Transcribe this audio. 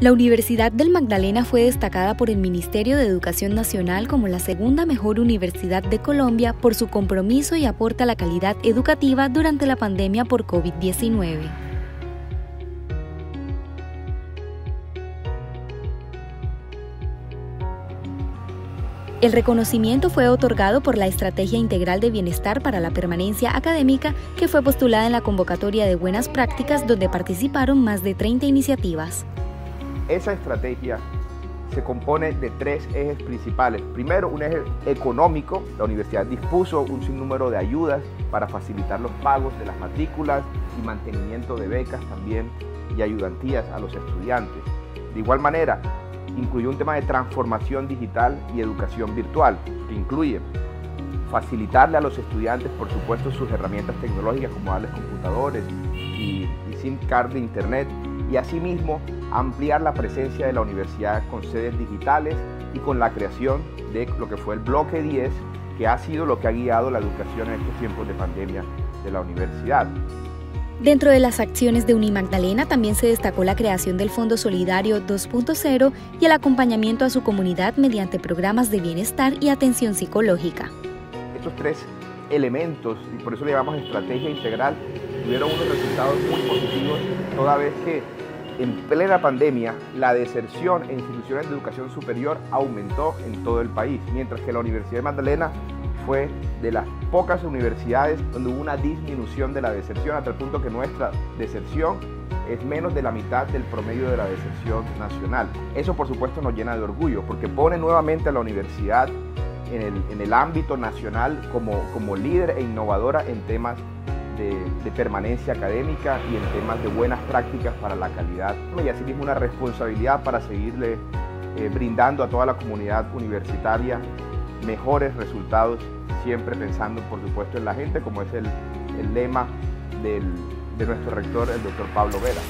La Universidad del Magdalena fue destacada por el Ministerio de Educación Nacional como la segunda mejor universidad de Colombia por su compromiso y aporte a la calidad educativa durante la pandemia por COVID-19. El reconocimiento fue otorgado por la Estrategia Integral de Bienestar para la Permanencia Académica, que fue postulada en la convocatoria de buenas prácticas donde participaron más de 30 iniciativas. Esa estrategia se compone de tres ejes principales. Primero, un eje económico. La universidad dispuso un sinnúmero de ayudas para facilitar los pagos de las matrículas y mantenimiento de becas también y ayudantías a los estudiantes. De igual manera, incluyó un tema de transformación digital y educación virtual, que incluye facilitarle a los estudiantes, por supuesto, sus herramientas tecnológicas como darles computadores y, y SIM card de internet y asimismo ampliar la presencia de la universidad con sedes digitales y con la creación de lo que fue el bloque 10, que ha sido lo que ha guiado la educación en estos tiempos de pandemia de la universidad. Dentro de las acciones de Unimagdalena también se destacó la creación del Fondo Solidario 2.0 y el acompañamiento a su comunidad mediante programas de bienestar y atención psicológica. Estos tres elementos, y por eso le llamamos estrategia integral, tuvieron unos resultados muy positivos, toda vez que en plena pandemia, la deserción en instituciones de educación superior aumentó en todo el país, mientras que la Universidad de Magdalena fue de las pocas universidades donde hubo una disminución de la deserción, hasta el punto que nuestra deserción es menos de la mitad del promedio de la deserción nacional. Eso por supuesto nos llena de orgullo, porque pone nuevamente a la universidad en el, ámbito nacional como, como líder e innovadora en temas de, permanencia académica y en temas de buenas prácticas para la calidad y asimismo una responsabilidad para seguirle eh, brindando a toda la comunidad universitaria mejores resultados, siempre pensando por supuesto en la gente, como es el, lema de nuestro rector, el doctor Pablo Vera.